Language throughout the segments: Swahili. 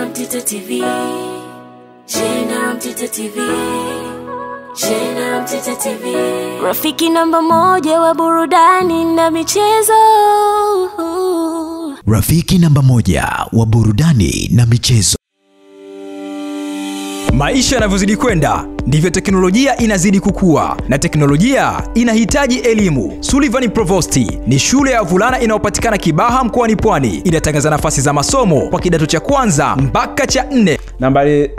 Jena Mtita TV. Jena Mtita TV. Jena Mtita TV. Rafiki namba moja wa burudani na michezo. Rafiki namba moja wa burudani na michezo. Maisha yanavyozidi kwenda ndivyo teknolojia inazidi kukua, na teknolojia inahitaji elimu. Sullivan Provost ni shule ya wavulana inayopatikana Kibaha mkoani Pwani. Inatangaza nafasi za masomo kwa kidato cha kwanza mpaka cha nne. nambari uh,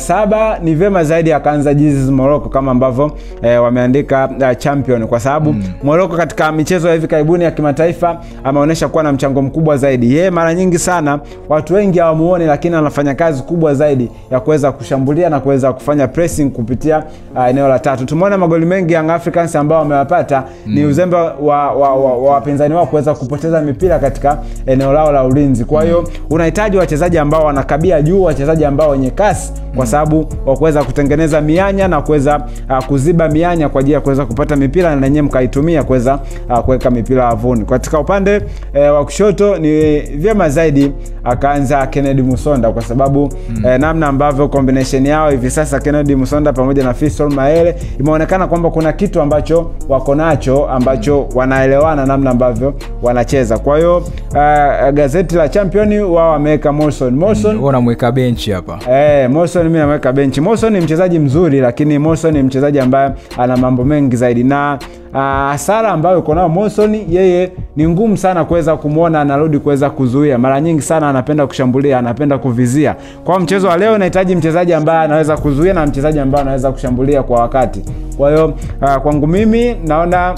saba ni vyema zaidi akaanza Jesus Morocco kama ambavyo uh, wameandika uh, champion kwa sababu mm. Morocco katika michezo ya hivi karibuni ya kimataifa ameonyesha kuwa na mchango mkubwa zaidi. Yeye mara nyingi sana watu wengi hawamuoni, lakini anafanya kazi kubwa zaidi ya kuweza kushambulia na kuweza kufanya pressing kupitia uh, eneo la tatu. Tumeona magoli mengi Young Africans ambao wamewapata mm. ni uzembe wa wa- wa- wa wapinzani wao kuweza kupoteza mipira katika eneo lao la ulinzi. Kwa hiyo mm. unahitaji wachezaji ambao wanakabia juu, wachezaji ambao wenye kasi kwa sababu wa kuweza kutengeneza mianya na kuweza uh, kuziba mianya kwa ajili ya kuweza kupata mipira na nenyewe mkaitumia kuweza uh, kuweka mipira wavuni. Katika upande eh, wa kushoto ni vyema zaidi akaanza Kennedy Musonda kwa sababu mm. eh, namna ambavyo combination yao hivi sasa Kennedy Musonda pamoja na Fiston Maele imeonekana kwamba kuna kitu ambacho wako nacho ambacho wanaelewana namna ambavyo wanacheza. Kwa hiyo uh, gazeti la Champion wao wameweka Morrison Morrison Wewe unamweka benchi hapa. Eh, Morrison mimi namweka benchi. Morrison ni mchezaji mzuri lakini Morrison ni mchezaji ambaye ana mambo mengi zaidi na ah, uh, ambayo uko nayo Monson, yeye ni ngumu sana kuweza kumwona anarudi kuweza kuzuia. Mara nyingi sana anapenda kushambulia, anapenda kuvizia. Kwa mchezo wa leo nahitaji mchezaji ambaye anaweza kuzuia na mchezaji ambaye anaweza kushambulia kwa wakati. Kwa hiyo uh, kwangu mimi naona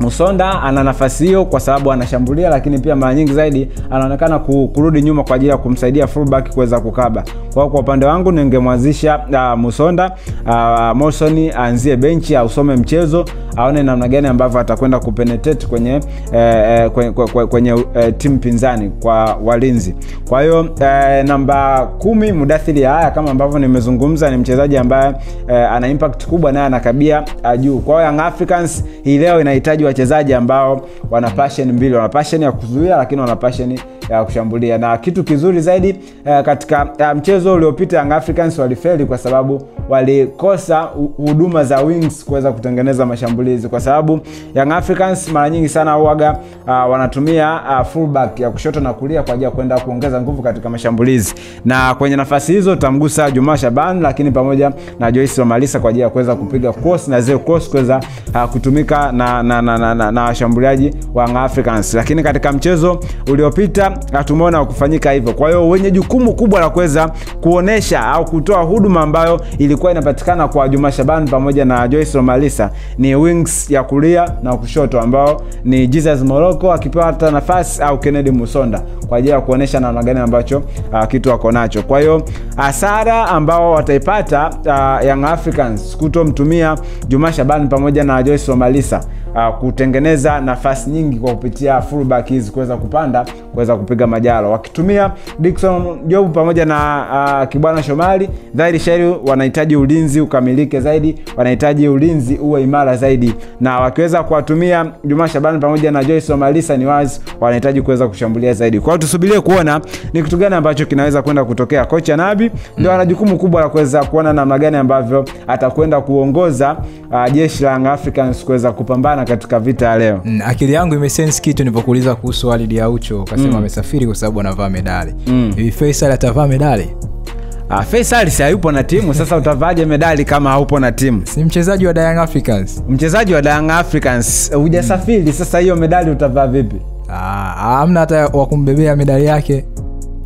Musonda ana nafasi hiyo kwa sababu anashambulia, lakini pia mara nyingi zaidi anaonekana kurudi nyuma kwa ajili ya kumsaidia fullback kuweza kukaba. Kwa kwa upande wangu ningemwanzisha uh, Musonda uh, Morrison aanzie benchi, ausome mchezo, aone namna gani ambavyo atakwenda kupenetrate kwenye eh, eh, kwenye, kwenye, kwenye eh, timu pinzani kwa walinzi. Kwa hiyo eh, namba kumi Mudathiri haya kama ambavyo nimezungumza, ni mchezaji ambaye eh, ana impact kubwa naye anakabia uh, juu. Kwa hiyo Young Africans hii leo inahitaji wachezaji ambao wana passion mbili, wana passion ya kuzuia lakini wana passion ya kushambulia. Na kitu kizuri zaidi eh, katika eh, mchezo uliopita Young Africans walifeli kwa sababu walikosa huduma za wings kuweza kutengeneza mashambulizi, kwa sababu Young Africans mara nyingi sana huaga uh, wanatumia uh, fullback ya kushoto na kulia kwa ajili ya kwenda kuongeza nguvu katika mashambulizi, na kwenye nafasi hizo tamgusa Juma Shaban, lakini pamoja na Joyce Wamalisa kwa ajili ya kuweza kupiga cross na zile cross kuweza uh, kutumika na na na, na, na, na washambuliaji wa Young Africans, lakini katika mchezo uliopita tumeona kufanyika hivyo. Kwa hiyo wenye jukumu kubwa la kuweza kuonesha au kutoa huduma ambayo ilikuwa inapatikana kwa Juma Shaban pamoja na Joyce Romalisa ni wings ya kulia na kushoto ambao ni Jesus Morocco akipata nafasi au Kennedy Musonda kwa ajili ya kuonesha namna gani ambacho uh, kitu wako nacho. Kwa hiyo hasara ambao wataipata uh, Young Africans kutomtumia Juma Shaban pamoja na Joyce Malisa uh, kutengeneza nafasi nyingi kwa kupitia fullback hizi kuweza kupanda kuweza kupiga majalo wakitumia Dickson Job pamoja na uh, Kibwana Shomari, dhahiri shairi wanahitaji ulinzi ukamilike zaidi, wanahitaji ulinzi uwe imara zaidi, na wakiweza kuwatumia Juma Shaban pamoja na Joyce Omalisa ni wazi wanahitaji kuweza kushambulia zaidi. Kwa hiyo tusubirie kuona ni kitu gani ambacho kinaweza kwenda kutokea. Kocha Nabi ndio ana jukumu kubwa la kuweza kuona namna gani ambavyo atakwenda kuongoza uh, jeshi la Africans kuweza kupambana katika vita ya leo. Mm, akili yangu imesense kitu nilipokuuliza kuhusu Walid Aucho ukasema amesafiri kwa sababu anavaa medali hivi Faisal atavaa medali Ah, Faisal si hayupo na timu sasa, utavaje medali kama haupo na timu? si mchezaji wa Young Africans Mchezaji wa Young Africans hujasafiri, Mm. sasa hiyo medali utavaa vipi? Ah, hamna hata wa kumbebea medali yake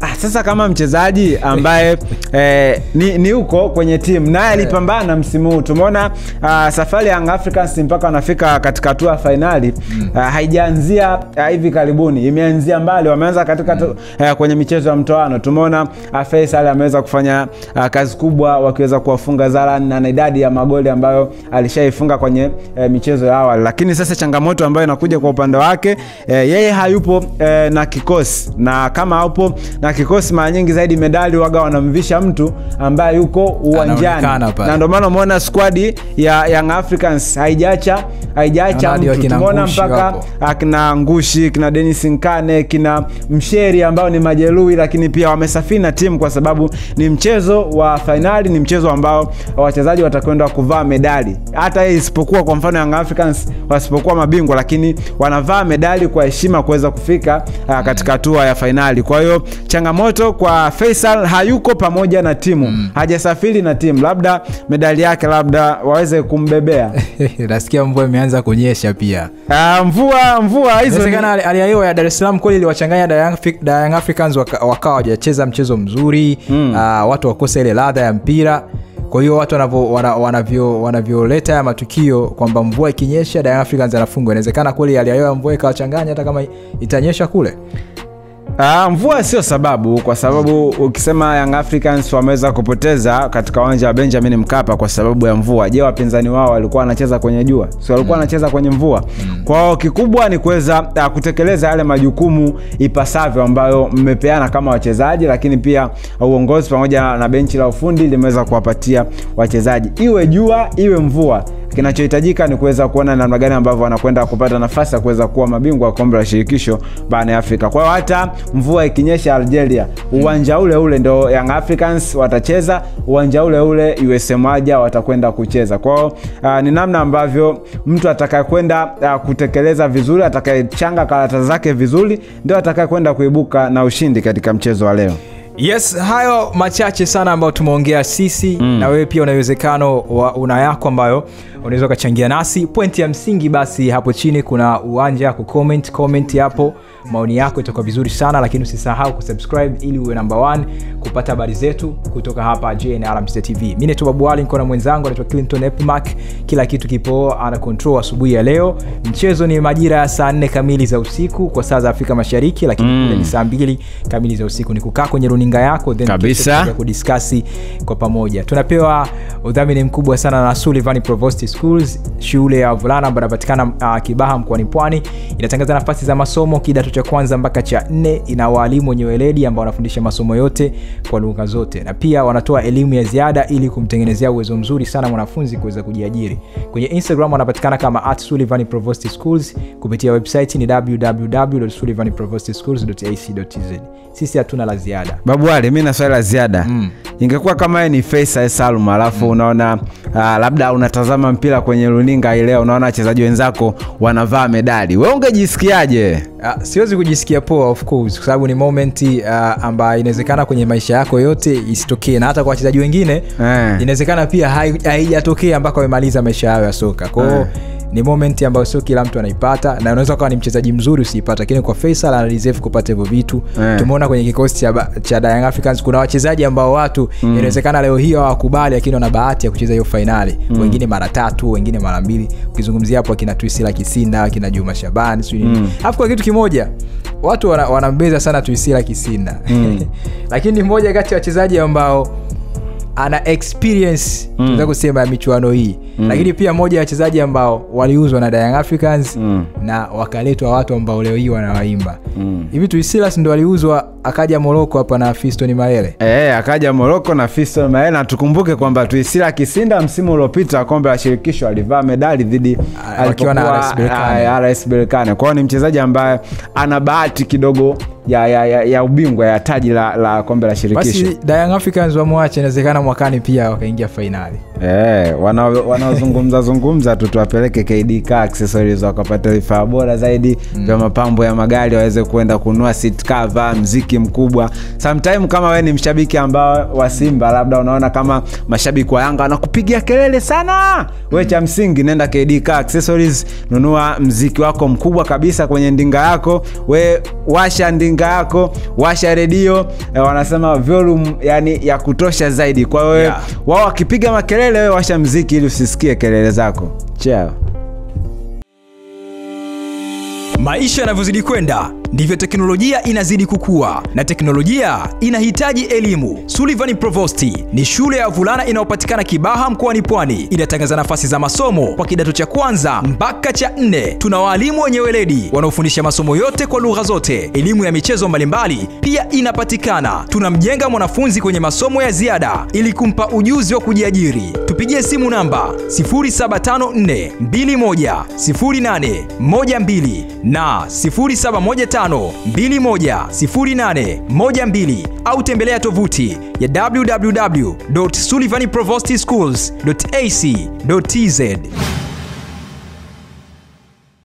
Ah, sasa kama mchezaji ambaye eh, ni, ni uko kwenye timu naye alipambana msimu huu. Tumeona uh, safari ya Young Africans mpaka wanafika katika hatua ya fainali uh, haijaanzia uh, hivi karibuni. Imeanzia mbali wameanza katika tu, uh, kwenye michezo ya mtoano. Tumeona uh, Faisal ameweza kufanya uh, kazi kubwa wakiweza kuwafunga Zalan na na idadi ya magoli ambayo alishaifunga kwenye uh, michezo ya awali. Lakini sasa changamoto ambayo inakuja kwa upande wake uh, yeye hayupo uh, na kikosi. Na kama hapo na kikosi mara nyingi zaidi medali waga wanamvisha mtu ambaye yuko uwanjani. Na ndio maana umeona squad ya Young Africans haijaacha mtu. tumeona mpaka akina Ngushi kina Dennis Nkane kina Msheri ambao ni majeruhi lakini pia wamesafiri na timu kwa sababu ni mchezo wa fainali ni mchezo ambao wachezaji watakwenda kuvaa medali. Hata isipokuwa kwa mfano Young Africans wasipokuwa mabingwa lakini wanavaa medali kwa heshima kuweza kufika uh, katika hatua ya fainali kwa hiyo changamoto kwa Faisal hayuko pamoja na timu. Mm. hajasafiri na timu. Labda medali yake labda waweze kumbebea. Nasikia mvua imeanza kunyesha pia. Uh, mvua mvua hizo inawezekana hali- hali ya hewa ya dar es salaam kweli iliwachanganya Da Young Fi- Da Young africans waka- wakawa wajacheza mchezo mzuri. Mm. uh, watu wakosa ile ladha ya mpira. Kwa hiyo watu wanavyo- wanavyo- wanavyoleta haya matukio kwamba mvua ikinyesha Da Young africans anafungwa inawezekana kweli hali ya hewa ya mvua ikawachanganya hata kama itanyesha kule Ah, mvua sio sababu kwa sababu ukisema Young Africans wameweza kupoteza katika uwanja wa Benjamin Mkapa kwa sababu ya mvua. Je, wapinzani wao walikuwa wanacheza kwenye jua? Si walikuwa wanacheza kwenye mvua? Kwao hiyo kikubwa ni kuweza ah, kutekeleza yale majukumu ipasavyo ambayo mmepeana kama wachezaji, lakini pia uongozi pamoja na benchi la ufundi limeweza kuwapatia wachezaji, iwe jua iwe mvua kinachohitajika ni kuweza kuona namna gani ambavyo wanakwenda kupata nafasi ya kuweza kuwa mabingwa wa kombe la shirikisho barani Afrika. Kwa hiyo hata mvua ikinyesha Algeria, uwanja ule ule ndio Young Africans watacheza, uwanja ule ule USM Alger watakwenda kucheza. Kwa hiyo uh, ni namna ambavyo mtu atakayekwenda uh, kutekeleza vizuri, atakayechanga karata zake vizuri, ndio atakayekwenda kuibuka na ushindi katika mchezo wa leo. yes hayo machache sana ambayo tumeongea sisi mm. na wewe pia una uwezekano una yako ambayo unaweza ukachangia nasi. Pointi ya msingi basi hapo chini kuna uwanja kucomment. Comment hapo. Maoni yako itakuwa vizuri sana lakini usisahau kusubscribe ili uwe namba 1 kupata habari zetu kutoka hapa jnr Mzee tv mi naitwa babuali niko na mwenzangu anaitwa clinton epmark kila kitu kipo ana control asubuhi ya leo. Mchezo ni majira ya saa 4 kamili za usiku kwa saa za afrika mashariki lakini mm. ni saa 2 kamili za usiku. Ni kukaa kwenye runinga yako then kudiskasi kwa pamoja. Tunapewa udhamini mkubwa sana na sullivan provost schools shule ya wavulana ambayo inapatikana uh, kibaha mkoani pwani. Inatangaza nafasi za masomo kidato cha kwanza mpaka cha nne. Ina waalimu wenye weledi ambao wanafundisha masomo yote kwa lugha zote. Na pia wanatoa elimu ya ziada ili kumtengenezea uwezo mzuri sana mwanafunzi kuweza kujiajiri. Kwenye instagram wanapatikana kama at sullivan provost schools. Kupitia website ni www.sullivanprovostschools.ac.tz sisi hatuna la ziada. Babu wale, mi na swali la ziada. Mm. Ingekuwa kama yeye ni Faisal Salum alafu unaona uh, labda unatazama mpira kwenye runinga ileo leo unaona wachezaji wenzako wanavaa medali, wewe ungejisikiaje? Uh, siwezi kujisikia poa of course kwa sababu ni moment uh, ambayo inawezekana kwenye maisha yako yote isitokee na hata kwa wachezaji wengine Eh. inawezekana pia hai- haijatokea mpaka wamemaliza maisha yao ya soka kwao Eh. Ni moment ambayo sio kila mtu anaipata na unaweza ukawa ni mchezaji mzuri usiipata lakini kwa Faisal ana deserve kupata hivyo vitu yeah. tumeona kwenye kikosi cha, cha Young Africans kuna wachezaji ambao watu mm. inawezekana leo hii hawakubali lakini wana bahati ya kucheza hiyo fainali mm. wengine mara tatu wengine mara mbili ukizungumzia hapo akina Tuisila Kisinda akina Juma Shabani sijui nini alafu kwa kitu kimoja watu wanambeza wana- sana Tuisila Kisinda mm. lakini ni mmoja kati ya wachezaji ambao ana experience mm. tunaweza kusema ya michuano hii mm. lakini pia moja ya wachezaji ambao waliuzwa na Young Africans mm. na wakaletwa watu ambao leo hii wanawaimba mm. hivi Tuisilas ndo aliuzwa akaja Moroko hapa na Fiston Mayele E, akaja Moroko na Fiston Mayele na tukumbuke kwamba Tuisila Kisinda msimu uliopita kombe la shirikisho alivaa medali dhidi wakiwa na RS Berkane. Kwa hiyo ni mchezaji ambaye ana bahati kidogo ya, ya, ya, ya ubingwa ya taji la, la kombe la shirikisho basi Young Africans wamwache inawezekana mwakani pia wakaingia fainali Eh, wana- wanaozungumza zungumza tu tuwapeleke KD Car Accessories wakapata vifaa bora zaidi vya mm. mapambo ya magari waweze kuenda kununua seat cover, mziki mkubwa. Sometime kama we ni mshabiki ambao wa Simba, labda unaona kama mashabiki wa Yanga wanakupigia kelele sana, we cha msingi nenda KD Car Accessories, nunua mziki wako mkubwa kabisa kwenye ndinga yako, we washa ndinga yako, washa redio eh, wanasema volume yani ya kutosha zaidi. Kwa wewe Yeah. wao wakipiga makelele wewe washa mziki ili usisikie kelele zako chao maisha yanavyozidi kwenda ndivyo teknolojia inazidi kukua na teknolojia inahitaji elimu. Sullivan Provost ni shule ya wavulana inayopatikana Kibaha mkoani Pwani. Inatangaza nafasi za masomo kwa kidato cha kwanza mpaka cha nne. Tuna waalimu wenye weledi wanaofundisha masomo yote kwa lugha zote. Elimu ya michezo mbalimbali pia inapatikana. Tunamjenga mwanafunzi kwenye masomo ya ziada ili kumpa ujuzi wa kujiajiri. Tupigie simu namba 0754210812 na 0715210812 au tembelea tovuti ya www.sullivanprovostschools.ac.tz.